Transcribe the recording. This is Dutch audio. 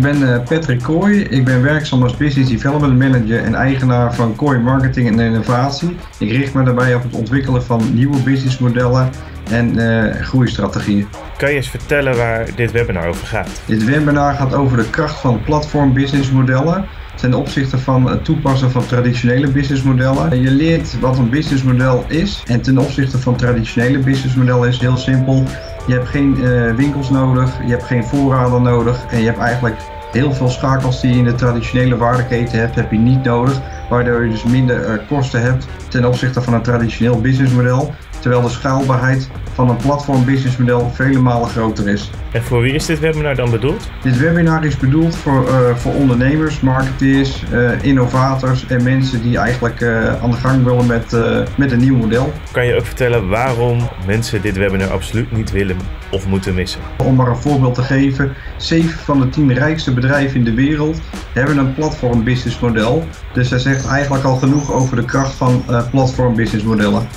ben eh, Patrick Kooi. Ik ben werkzaam als Business Development Manager en eigenaar van Kooi Marketing en Innovatie. Ik richt me daarbij op het ontwikkelen van nieuwe businessmodellen en uh, groeistrategieën. Kan je eens vertellen waar dit webinar over gaat? Dit webinar gaat over de kracht van platform businessmodellen ten opzichte van het toepassen van traditionele businessmodellen. Je leert wat een businessmodel is en ten opzichte van traditionele businessmodellen is heel simpel. Je hebt geen uh, winkels nodig, je hebt geen voorraden nodig en je hebt eigenlijk heel veel schakels die je in de traditionele waardeketen hebt, heb je niet nodig. Waardoor je dus minder uh, kosten hebt ten opzichte van een traditioneel businessmodel. Terwijl de schaalbaarheid van een platform businessmodel vele malen groter is. En voor wie is dit webinar dan bedoeld? Dit webinar is bedoeld voor, uh, voor ondernemers, marketeers, uh, innovators en mensen die eigenlijk uh, aan de gang willen met, met een nieuw model. Kan je ook vertellen waarom mensen dit webinar absoluut niet willen of moeten missen? Om maar een voorbeeld te geven, 7 van de 10 rijkste bedrijven in de wereld hebben een platform businessmodel. Dus dat zegt eigenlijk al genoeg over de kracht van platform businessmodellen.